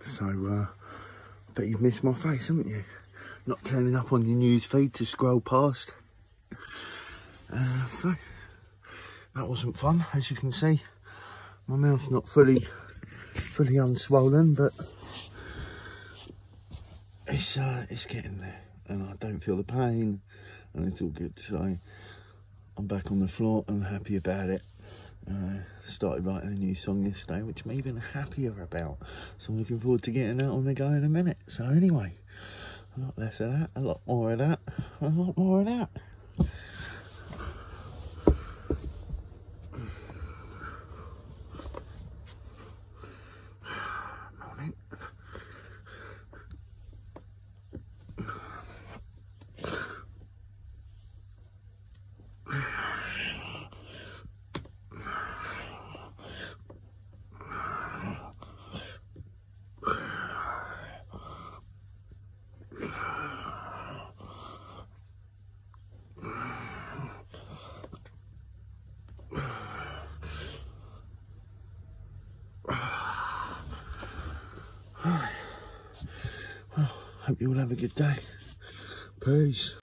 So, uh, I bet you've missed my face, haven't you? Not turning up on your news feed to scroll past. Uh, so, that wasn't fun, as you can see. My mouth's not fully, fully unswollen, but it's uh, it's getting there, and I don't feel the pain, and it's all good. So, I'm back on the floor and happy about it. Uh, started writing a new song yesterday, which I'm even happier about. So I'm looking forward to getting that on the go in a minute. So anyway, a lot less of that, a lot more of that, a lot more of that. Hope you all have a good day. Peace.